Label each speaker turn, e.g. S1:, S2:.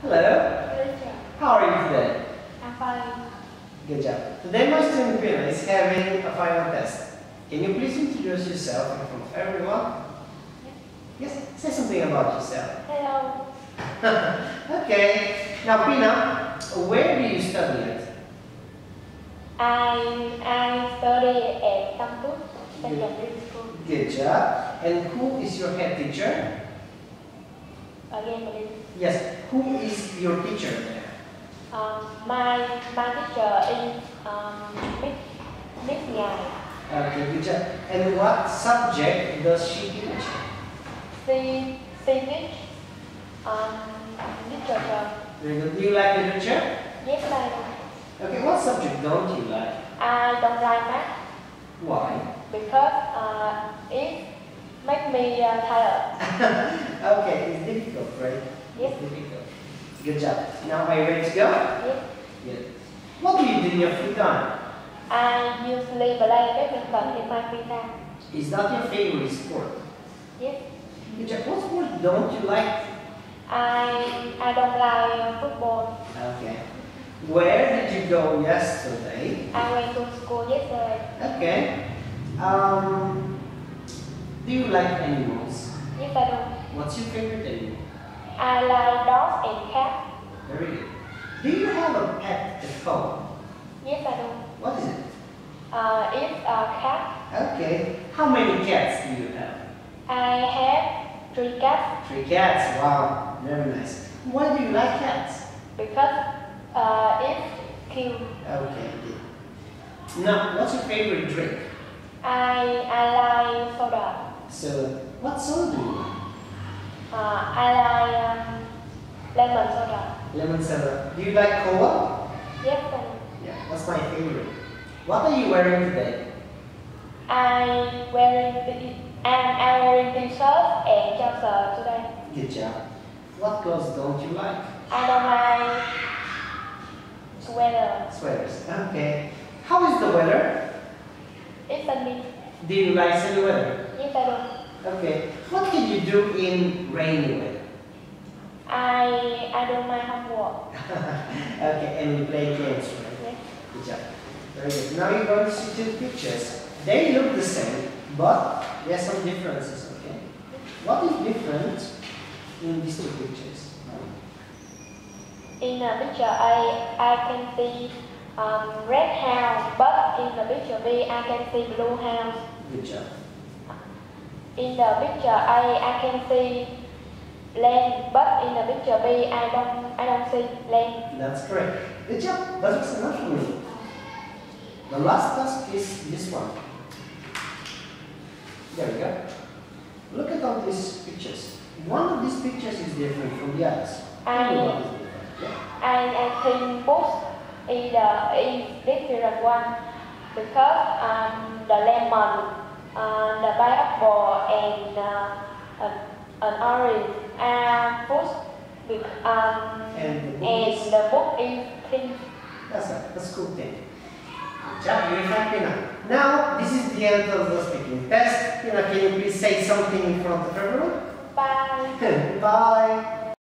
S1: Hello.
S2: Good job.
S1: How are you today?
S2: I'm fine.
S1: Good job. Today my student Pina is having a final test. Can you please introduce yourself in front of everyone? Yes, say something about yourself.
S2: Hello.
S1: okay. Now Pina, where do you study at?
S2: I I study at Campus Secondary School.
S1: Good job. And who is your head teacher? Yes, who is your teacher there?
S2: Um, my my teacher is um Miss Miss Nhai.
S1: Okay, good job. And what subject does she teach?
S2: She she teach um literature.
S1: Do you like literature?
S2: Yes, I do.
S1: Okay, what subject don't you like?
S2: I don't like math
S1: Why?
S2: because uh it make me uh, tired.
S1: okay, it's difficult, right?
S2: Yes.
S1: It's difficult. Good job. Now are you ready to go?
S2: Yes.
S1: Yes. What do you do in your free time?
S2: I usually play badminton in my free time.
S1: Is that your favorite sport?
S2: Yes.
S1: Good job. What sport don't you like?
S2: I I don't like football.
S1: Okay. Where did you go yesterday?
S2: I went to school yesterday.
S1: Okay. Um, like animals?
S2: Yes, I do.
S1: What's your favorite animal?
S2: I like dogs and cats.
S1: Very good. Do you have a pet at home?
S2: Yes, I do.
S1: What is it?
S2: Uh, it's a cat.
S1: Okay. How many cats do you have?
S2: I have three cats
S1: Three cats. Wow. Very nice. Why do you like cats?
S2: because uh, it's cute.
S1: Okay. Good. Now, what's your favorite drink?
S2: I I like soda.
S1: So, what soda do you like?
S2: Uh, I like um, lemon soda.
S1: Lemon soda. Do you like cola?
S2: Yes, I do.
S1: Yeah, that's my favorite. What are you wearing today?
S2: I wearing the and I wearing t-shirt and trousers today.
S1: Good job. What clothes don't you like?
S2: I don't like sweater.
S1: Sweaters. Okay. How is the weather?
S2: It's sunny.
S1: Do you like sunny weather?
S2: Do.
S1: Okay. What can you do in rainy weather?
S2: I I do my homework.
S1: okay, and you play games, right?
S2: Yes.
S1: Good job. Very good. Now you're going to see two pictures. They look the same, but there are some differences, okay? What is different in these two pictures?
S2: In the picture I, I can see um, red house, but in the picture B, I can see blue house.
S1: Good job.
S2: In the picture A, I can see land, but in the picture B, I don't I don't see land.
S1: That's correct. Good job. That was enough for me. The last task is this one. There we go. Look at all these pictures. One of these pictures is different from the others.
S2: I-
S1: what is different. Yeah.
S2: I I think both is the is different one because um, the lemon, uh, the pineapple, and uh, an, an orange are fruits. With, um,
S1: And the book
S2: and the book is pink.
S1: That's a, that's a thing. Good job, happy now. Now, this is the end of the speaking test. Pina, can you please say something in front of everyone?
S2: Bye.
S1: Bye.